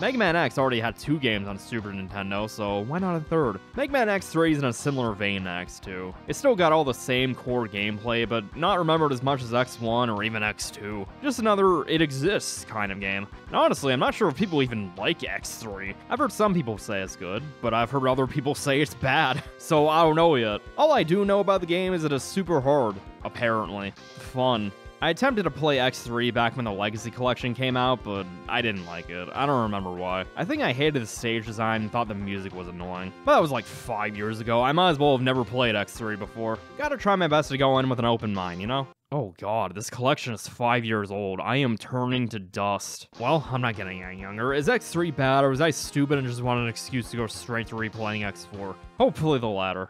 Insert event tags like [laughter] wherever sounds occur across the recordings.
Mega Man X already had two games on Super Nintendo, so why not a third? Mega Man X3 is in a similar vein to X2. It's still got all the same core gameplay, but not remembered as much as X1 or even X2. Just another it exists kind of game. And honestly, I'm not sure if people even like X3. I've heard some people say it's good, but I've heard other people [laughs] say it's bad, [laughs] so I don't know yet. All I do know about the game is it is super hard, apparently. Fun. I attempted to play X3 back when the Legacy Collection came out, but I didn't like it. I don't remember why. I think I hated the stage design and thought the music was annoying. But that was like five years ago. I might as well have never played X3 before. Gotta try my best to go in with an open mind, you know? Oh god, this collection is five years old. I am turning to dust. Well, I'm not getting any younger. Is X3 bad, or was I stupid and just wanted an excuse to go straight to replaying X4? Hopefully the latter.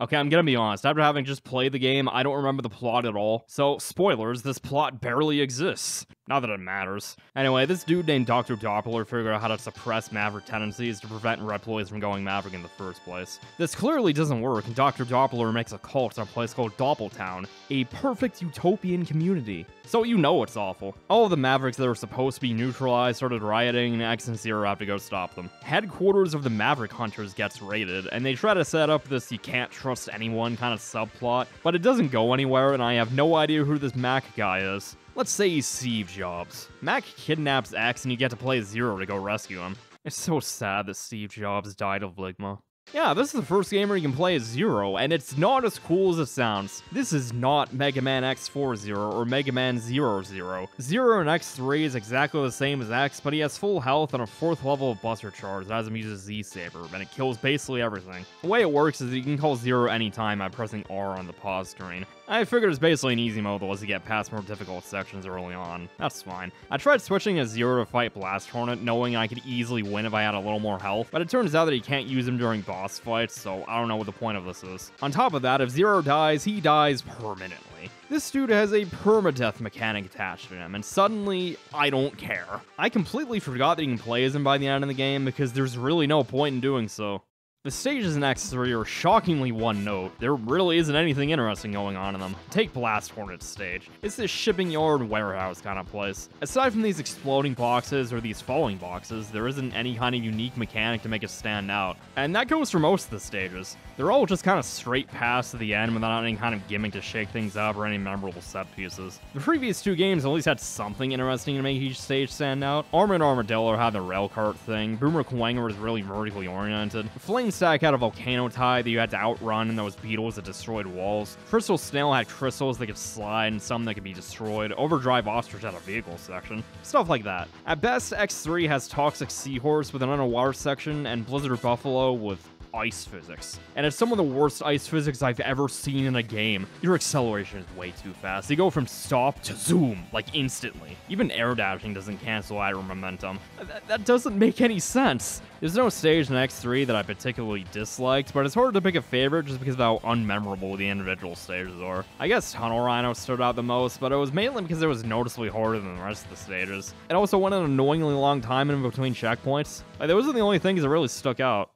Okay, I'm gonna be honest. After having just played the game, I don't remember the plot at all. So, spoilers, this plot barely exists. Not that it matters. Anyway, this dude named Dr. Doppler figured out how to suppress Maverick tendencies to prevent Reploids from going Maverick in the first place. This clearly doesn't work, and Dr. Doppler makes a cult in a place called Doppeltown, a perfect utopian community. So you know it's awful. All the Mavericks that are supposed to be neutralized started rioting, and X and Zero have to go stop them. Headquarters of the Maverick Hunters gets raided, and they try to set up this you can't trust anyone kind of subplot, but it doesn't go anywhere, and I have no idea who this Mac guy is. Let's say he's Steve Jobs. Mac kidnaps X and you get to play Zero to go rescue him. It's so sad that Steve Jobs died of Ligma. Yeah, this is the first game where you can play as Zero, and it's not as cool as it sounds. This is not Mega Man X4 Zero or Mega Man Zero Zero. Zero in X3 is exactly the same as X, but he has full health and a fourth level of Buster Charge that has him use a Z-Saber, and it kills basically everything. The way it works is that you can call Zero anytime by pressing R on the pause screen. I figured it's basically an easy mode unless you get past more difficult sections early on. That's fine. I tried switching a Zero to fight Blast Hornet, knowing I could easily win if I had a little more health, but it turns out that you can't use him during boss fights, so I don't know what the point of this is. On top of that, if Zero dies, he dies permanently. This dude has a permadeath mechanic attached to him, and suddenly, I don't care. I completely forgot that you can play as him by the end of the game because there's really no point in doing so. The stages in X3 are shockingly one note. There really isn't anything interesting going on in them. Take Blast Hornet's stage. It's this shipping yard warehouse kind of place. Aside from these exploding boxes or these falling boxes, there isn't any kind of unique mechanic to make it stand out. And that goes for most of the stages. They're all just kind of straight past to the end without any kind of gimmick to shake things up or any memorable set pieces. The previous two games at least had something interesting to make each stage stand out. Armored Armadillo had the rail cart thing. Boomer Kuwanger was really vertically oriented. Flame Stag had a volcano tie that you had to outrun and those beetles that destroyed walls. Crystal Snail had crystals that could slide and some that could be destroyed. Overdrive Ostrich had a vehicle section. Stuff like that. At best, X3 has Toxic Seahorse with an underwater section and Blizzard Buffalo with ice physics. And it's some of the worst ice physics I've ever seen in a game. Your acceleration is way too fast. You go from stop to zoom, like instantly. Even air dashing doesn't cancel out momentum. That, that doesn't make any sense. There's no stage in X3 that I particularly disliked, but it's hard to pick a favorite just because of how unmemorable the individual stages are. I guess Tunnel Rhino stood out the most, but it was mainly because it was noticeably harder than the rest of the stages. It also went an annoyingly long time in between checkpoints. Like, those are the only things that really stuck out.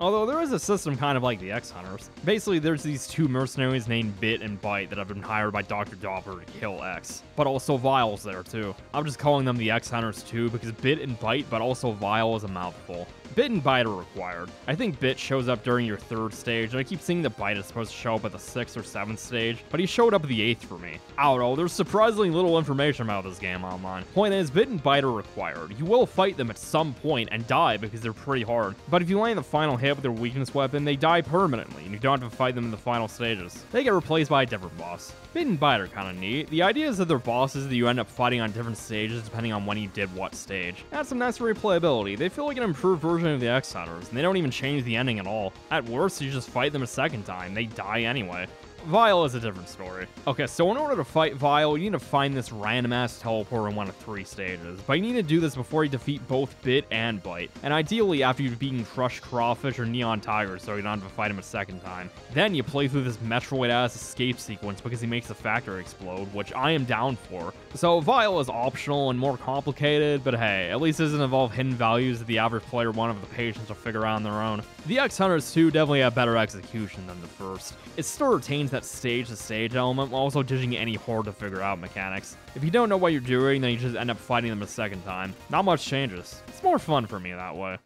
Although there is a system kind of like the X-Hunters. Basically, there's these two mercenaries named Bit and Byte that have been hired by Dr. Doppler to kill X. But also Vile's there too. I'm just calling them the X-Hunters too because Bit and Byte, but also Vile is a mouthful. Bit and Byte are required. I think Bit shows up during your third stage, and I keep seeing that Byte is supposed to show up at the sixth or seventh stage, but he showed up at the eighth for me. I don't know, there's surprisingly little information about this game online. Point is, Bit and Byte are required. You will fight them at some point and die because they're pretty hard, but if you land the final hit with their weakness weapon, they die permanently, and you don't have to fight them in the final stages. They get replaced by a different boss. Bit and Byte are kind of neat. The idea is that they're bosses that you end up fighting on different stages depending on when you did what stage. That's some nice replayability. They feel like an improved version of the X-Hunters, and they don't even change the ending at all. At worst, you just fight them a second time. They die anyway. Vile is a different story. Okay, so in order to fight Vile, you need to find this random-ass teleport in one of three stages. But you need to do this before you defeat both Bit and Byte, And ideally after you've beaten Crush Crawfish or Neon Tiger, so you don't have to fight him a second time. Then you play through this Metroid-ass escape sequence because he makes the factory explode, which I am down for. So Vile is optional and more complicated, but hey, at least it doesn't involve hidden values that the average player won't have the patience to figure out on their own. The X-Hunters 2 definitely have better execution than the first. It still retains that stage to stage element while also ditching any hard to figure out mechanics. If you don't know what you're doing, then you just end up fighting them a second time. Not much changes. It's more fun for me that way.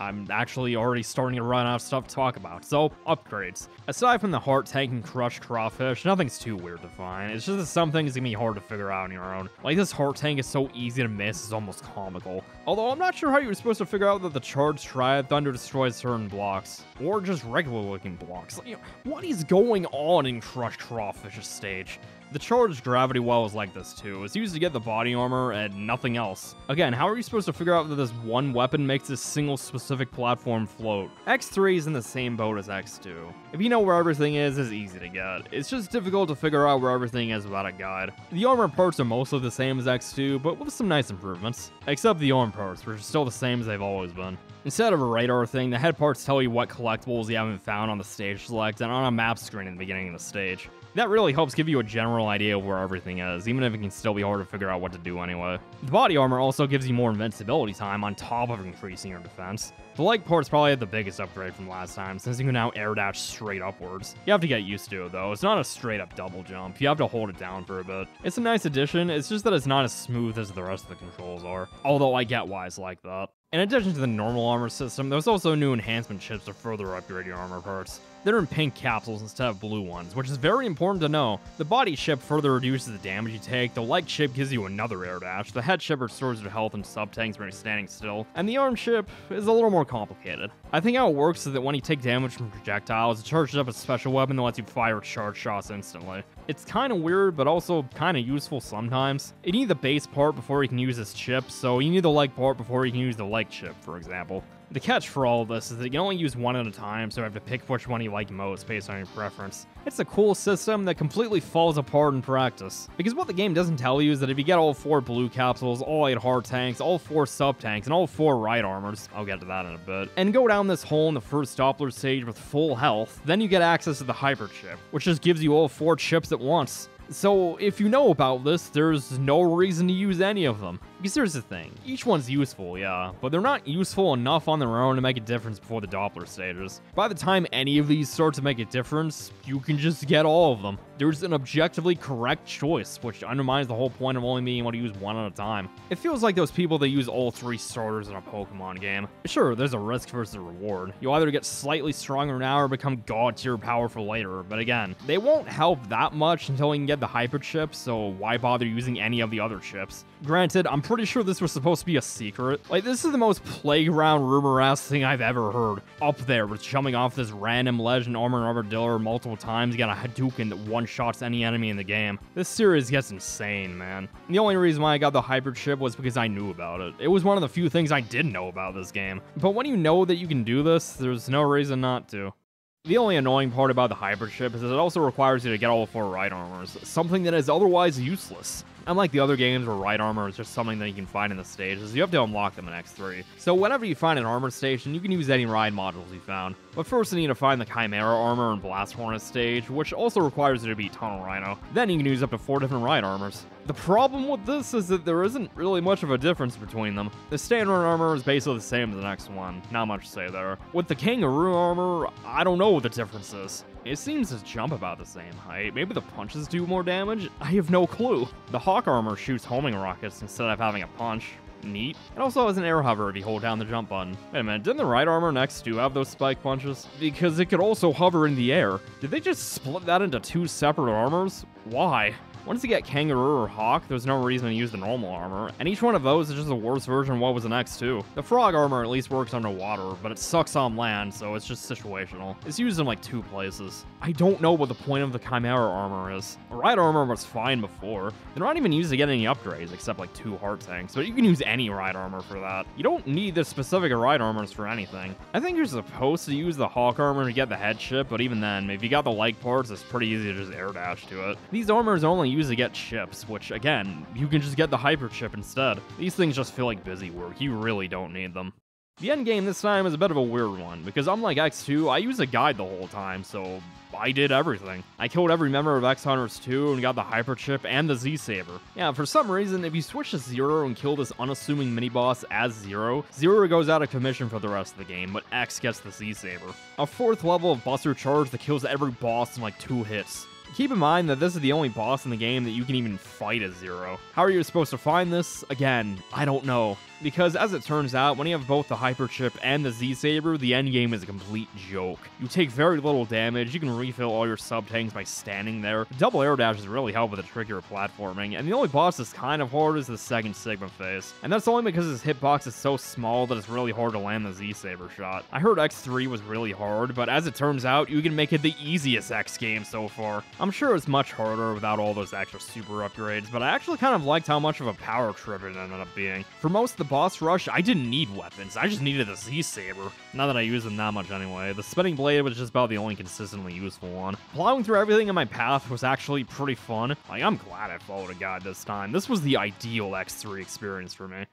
I'm actually already starting to run out of stuff to talk about. So, upgrades. Aside from the heart tank and crush crawfish, nothing's too weird to find. It's just that some things can be hard to figure out on your own. Like this heart tank is so easy to miss, it's almost comical. Although I'm not sure how you were supposed to figure out that the charged Triad Thunder destroys certain blocks. Or just regular looking blocks. Like, what is going on in Crush Crawfish's stage? The charged gravity well is like this too. It's used to get the body armor and nothing else. Again, how are you supposed to figure out that this one weapon makes this single specific platform float? X3 is in the same boat as X2. If you know where everything is, it's easy to get. It's just difficult to figure out where everything is without a guide. The armor parts are mostly the same as X2, but with some nice improvements. Except the arm parts, which are still the same as they've always been. Instead of a radar thing, the head parts tell you what collectibles you haven't found on the stage select and on a map screen in the beginning of the stage. That really helps give you a general idea of where everything is, even if it can still be hard to figure out what to do anyway. The body armor also gives you more invincibility time on top of increasing your defense. The leg port's probably the biggest upgrade from last time, since you can now air dash straight upwards. You have to get used to it though, it's not a straight up double jump, you have to hold it down for a bit. It's a nice addition, it's just that it's not as smooth as the rest of the controls are, although I get why it's like that. In addition to the normal armor system, there's also new enhancement chips to further upgrade your armor parts. They're in pink capsules instead of blue ones, which is very important to know. The body chip further reduces the damage you take, the leg chip gives you another air dash, the head chip restores your health and sub tanks when you're standing still, and the arm chip is a little more complicated. I think how it works is that when you take damage from projectiles, it charges up a special weapon that lets you fire charge shots instantly. It's kind of weird, but also kind of useful sometimes. You need the base part before you can use this chip, so you need the leg part before you can use the leg chip, for example. The catch for all of this is that you can only use one at a time, so you have to pick which one you like most based on your preference. It's a cool system that completely falls apart in practice. Because what the game doesn't tell you is that if you get all four blue capsules, all eight hard tanks, all four sub tanks, and all four ride armors, I'll get to that in a bit, and go down this hole in the first Doppler stage with full health, then you get access to the hyper chip, which just gives you all four chips at once. So, if you know about this, there's no reason to use any of them. Because here's the thing, each one's useful, yeah, but they're not useful enough on their own to make a difference before the Doppler stages. By the time any of these start to make a difference, you can just get all of them. There's an objectively correct choice, which undermines the whole point of only being able to use one at a time. It feels like those people that use all three starters in a Pokemon game. Sure, there's a risk versus a reward. You'll either get slightly stronger now or become god tier powerful later, but again, they won't help that much until you can get the Hyper chip, so why bother using any of the other chips? Granted, I'm pretty sure this was supposed to be a secret. Like, this is the most playground rumor-ass thing I've ever heard. Up there with jumping off this random legend Armored Armadillo multiple times, get a Hadouken that one-shots any enemy in the game. This series gets insane, man. And the only reason why I got the hyper chip was because I knew about it. It was one of the few things I didn't know about this game. But when you know that you can do this, there's no reason not to. The only annoying part about the hyper chip is that it also requires you to get all four ride armors, something that is otherwise useless. Unlike the other games where ride armor is just something that you can find in the stages, you have to unlock them in X3. So whenever you find an armor station, you can use any ride modules you found. But first you need to find the Chimera armor and Blast Hornet stage, which also requires you to beat Tunnel Rhino. Then you can use up to four different ride armors. The problem with this is that there isn't really much of a difference between them. The standard armor is basically the same as the next one, not much to say there. With the Kangaroo armor, I don't know what the difference is. It seems to jump about the same height. Maybe the punches do more damage? I have no clue. The Hawk armor shoots homing rockets instead of having a punch. Neat. It also has an air hover if you hold down the jump button. Wait a minute, didn't the ride armor next do have those spike punches? Because it could also hover in the air. Did they just split that into two separate armors? Why? Once you get Kangaroo or Hawk, there's no reason to use the normal armor, and each one of those is just a worse version of what was the next two. The Frog armor at least works underwater, but it sucks on land, so it's just situational. It's used in like two places. I don't know what the point of the Chimera armor is. Ride armor was fine before. They're not even used to get any upgrades, except like two heart tanks, but you can use any ride armor for that. You don't need the specific ride armors for anything. I think you're supposed to use the Hawk armor to get the head chip, but even then, if you got the leg parts, it's pretty easy to just air dash to it. These armors only use to get chips, which again, you can just get the hyper chip instead. These things just feel like busy work, you really don't need them. The end game this time is a bit of a weird one, because unlike X2, I use a guide the whole time, so I did everything. I killed every member of X Hunters 2 and got the Hyper Chip and the Z Saber. Yeah, for some reason, if you switch to Zero and kill this unassuming mini boss as Zero, Zero goes out of commission for the rest of the game, but X gets the Z Saber. A fourth level of Buster Charge that kills every boss in like two hits. Keep in mind that this is the only boss in the game that you can even fight as Zero. How are you supposed to find this? Again, I don't know because as it turns out, when you have both the Hyper Chip and the Z-Saber, the endgame is a complete joke. You take very little damage, you can refill all your sub-tanks by standing there. Double air dashes really help with the trickier platforming, and the only boss that's kind of hard is the second Sigma phase. And that's only because his hitbox is so small that it's really hard to land the Z-Saber shot. I heard X3 was really hard, but as it turns out, you can make it the easiest X game so far. I'm sure it's much harder without all those extra super upgrades, but I actually kind of liked how much of a power trip it ended up being. For most of the boss rush, I didn't need weapons. I just needed a Z-Saber. Not that I use them that much anyway. The Spinning Blade was just about the only consistently useful one. Plowing through everything in my path was actually pretty fun. Like, I'm glad I followed a guide this time. This was the ideal X3 experience for me.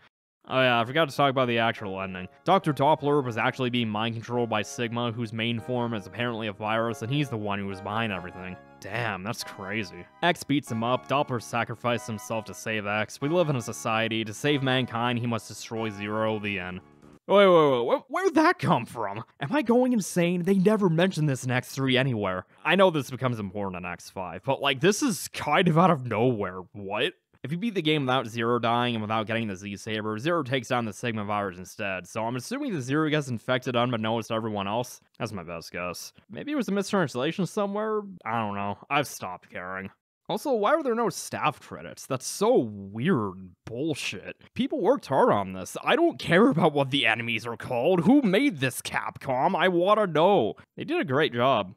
Oh yeah, I forgot to talk about the actual ending. Dr. Doppler was actually being mind controlled by Sigma, whose main form is apparently a virus, and he's the one who was behind everything. Damn, that's crazy. X beats him up, Doppler sacrifices himself to save X. We live in a society, to save mankind, he must destroy Zero, the end. Wait, wait, wait, where'd that come from? Am I going insane? They never mention this in X3 anywhere. I know this becomes important in X5, but like, this is kind of out of nowhere. What? If you beat the game without Zero dying and without getting the Z-Saber, Zero takes down the Sigma virus instead, so I'm assuming the Zero gets infected unbeknownst to everyone else. That's my best guess. Maybe it was a mistranslation somewhere? I don't know. I've stopped caring. Also, why are there no staff credits? That's so weird bullshit. People worked hard on this. I don't care about what the enemies are called. Who made this Capcom? I wanna know. They did a great job.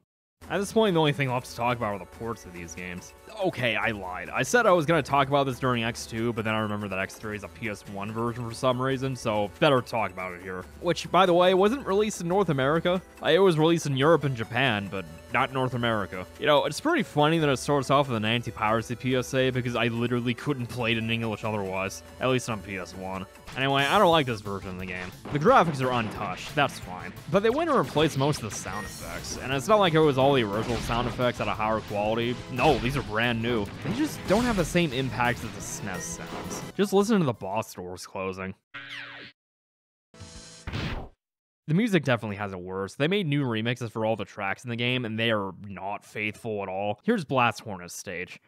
At this point, the only thing left to talk about are the ports of these games. Okay, I lied. I said I was going to talk about this during X2, but then I remember that X3 is a PS1 version for some reason, so better talk about it here. Which, by the way, wasn't released in North America. Uh, it was released in Europe and Japan, but not North America. You know, it's pretty funny that it starts off with an anti-piracy PSA because I literally couldn't play it in English otherwise, at least on PS1. Anyway, I don't like this version of the game. The graphics are untouched, that's fine. But they went and replaced most of the sound effects, and it's not like it was all the original sound effects at a higher quality. No, these are brand new. They just don't have the same impact as the SNES sounds. Just listen to the boss doors closing. The music definitely has it worse. They made new remixes for all the tracks in the game, and they are not faithful at all. Here's Blast Hornet's stage.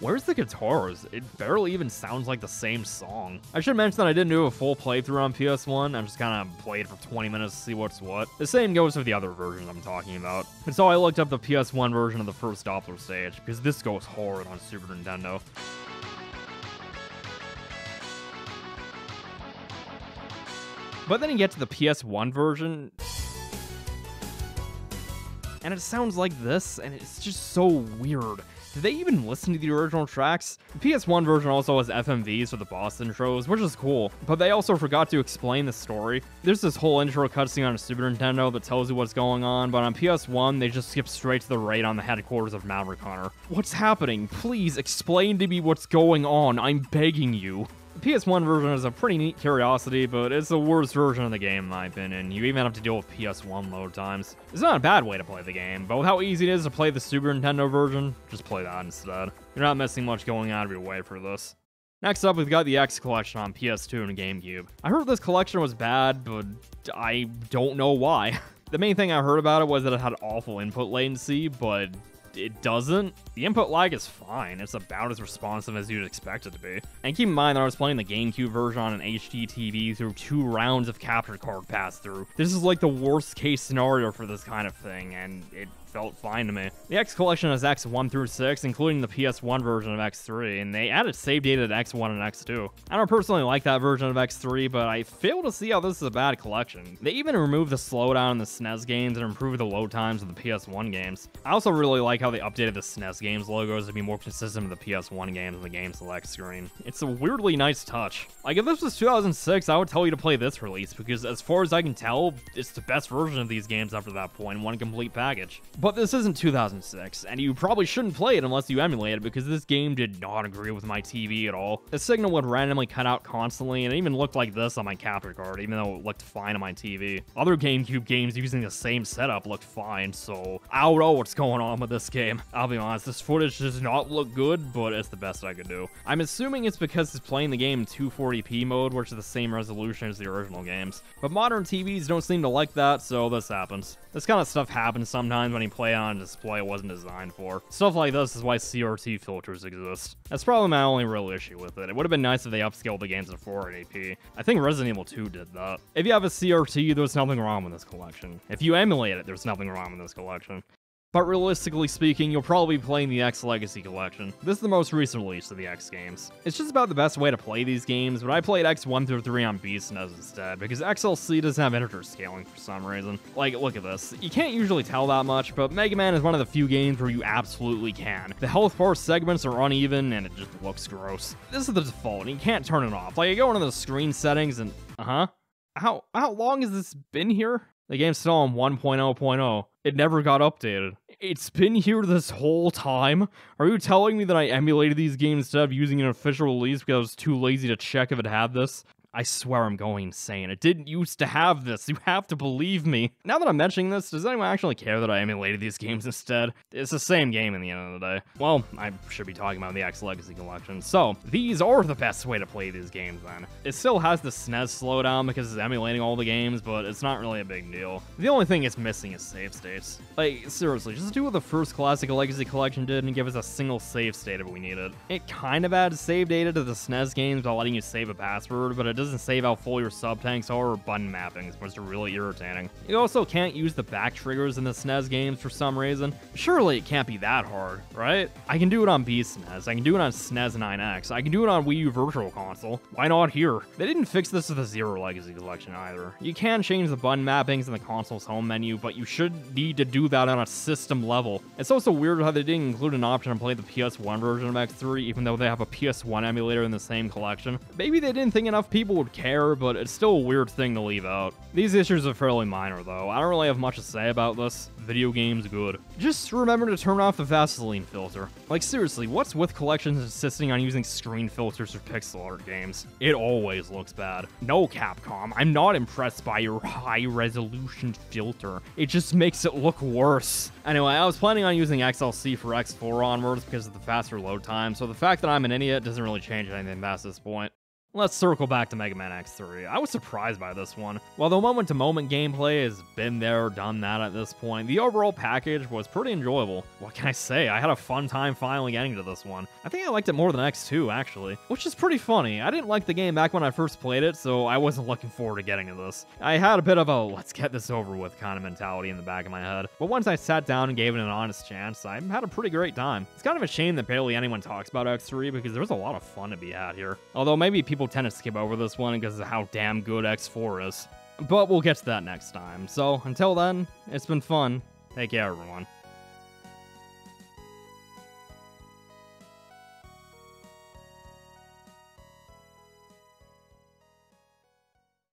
Where's the guitars? It barely even sounds like the same song. I should mention that I didn't do a full playthrough on PS1. I just kind of played for 20 minutes to see what's what. The same goes for the other versions I'm talking about. And so I looked up the PS1 version of the first Doppler stage, because this goes hard on Super Nintendo. But then you get to the PS1 version, and it sounds like this, and it's just so weird. Did they even listen to the original tracks? The PS1 version also has FMVs for the boss intros, which is cool, but they also forgot to explain the story. There's this whole intro cutscene on a Super Nintendo that tells you what's going on, but on PS1, they just skip straight to the raid on the headquarters of Maverick Hunter. What's happening? Please explain to me what's going on, I'm begging you. The PS1 version is a pretty neat curiosity, but it's the worst version of the game in my opinion. You even have to deal with PS1 load times. It's not a bad way to play the game, but with how easy it is to play the Super Nintendo version, just play that instead. You're not missing much going out of your way for this. Next up, we've got the X Collection on PS2 and GameCube. I heard this collection was bad, but I don't know why. [laughs] the main thing I heard about it was that it had awful input latency, but it doesn't. The input lag is fine. It's about as responsive as you'd expect it to be. And keep in mind that I was playing the GameCube version on an HD TV through two rounds of capture card pass-through. This is like the worst case scenario for this kind of thing, and it felt fine to me. The X collection has X1 through 6, including the PS1 version of X3, and they added save data to X1 and X2. I don't personally like that version of X3, but I fail to see how this is a bad collection. They even removed the slowdown in the SNES games and improved the load times of the PS1 games. I also really like how they updated the SNES games logos to be more consistent with the PS1 games on the game select screen. It's a weirdly nice touch. Like, if this was 2006, I would tell you to play this release, because as far as I can tell, it's the best version of these games after that point, one complete package. But this isn't 2006, and you probably shouldn't play it unless you emulate it, because this game did not agree with my TV at all. The signal would randomly cut out constantly, and it even looked like this on my capture card, even though it looked fine on my TV. Other GameCube games using the same setup looked fine, so I don't know what's going on with this game. [laughs] I'll be honest, this footage does not look good, but it's the best I could do. I'm assuming it's because it's playing the game in 240p mode, which is the same resolution as the original games. But modern TVs don't seem to like that, so this happens. This kind of stuff happens sometimes when you play on a display it wasn't designed for. Stuff like this is why CRT filters exist. That's probably my only real issue with it. It would have been nice if they upscaled the games to 480p. I think Resident Evil 2 did that. If you have a CRT, there's nothing wrong with this collection. If you emulate it, there's nothing wrong with this collection. But realistically speaking, you'll probably be playing the X Legacy Collection. This is the most recent release of the X games. It's just about the best way to play these games, but I played X 1 through 3 on BSNES instead, because XLC doesn't have integer scaling for some reason. Like, look at this. You can't usually tell that much, but Mega Man is one of the few games where you absolutely can. The health bar segments are uneven, and it just looks gross. This is the default, and you can't turn it off. Like, you go into the screen settings, and... Uh-huh. How, how long has this been here? The game's still on 1.0.0. It never got updated. It's been here this whole time? Are you telling me that I emulated these games instead of using an official release because I was too lazy to check if it had this? I swear I'm going insane. It didn't used to have this. You have to believe me. Now that I'm mentioning this, does anyone actually care that I emulated these games instead? It's the same game in the end of the day. Well, I should be talking about the X Legacy Collection. So, these are the best way to play these games then. It still has the SNES slowdown because it's emulating all the games, but it's not really a big deal. The only thing it's missing is save states. Like, seriously, just do what the first Classic Legacy Collection did and give us a single save state if we need it. It kind of adds save data to the SNES games by letting you save a password, but it doesn't save how full your sub tanks are or button mappings, which are really irritating. You also can't use the back triggers in the SNES games for some reason. Surely it can't be that hard, right? I can do it on BSNES, I can do it on SNES 9X, I can do it on Wii U Virtual Console. Why not here? They didn't fix this with the Zero Legacy Collection either. You can change the button mappings in the console's home menu, but you should need to do that on a system level. It's also weird how they didn't include an option to play the PS1 version of X3, even though they have a PS1 emulator in the same collection. Maybe they didn't think enough people would care but it's still a weird thing to leave out. These issues are fairly minor, though. I don't really have much to say about this. Video game's good. Just remember to turn off the Vaseline filter. Like, seriously, what's with collections insisting on using screen filters for pixel art games? It always looks bad. No, Capcom, I'm not impressed by your high-resolution filter. It just makes it look worse. Anyway, I was planning on using XLC for X4 onwards because of the faster load time, so the fact that I'm an idiot doesn't really change anything past this point. Let's circle back to Mega Man X3. I was surprised by this one. While the moment to moment gameplay has been there, done that at this point, the overall package was pretty enjoyable. What can I say? I had a fun time finally getting to this one. I think I liked it more than X2, actually, which is pretty funny. I didn't like the game back when I first played it, so I wasn't [laughs] looking forward to getting to this. I had a bit of a let's get this over with kind of mentality in the back of my head, but once I sat down and gave it an honest chance, I had a pretty great time. It's kind of a shame that barely anyone talks about X3 because there's a lot of fun to be had here. Although maybe people people tend to skip over this one because of how damn good X4 is. But we'll get to that next time. So until then, it's been fun. Take care, everyone.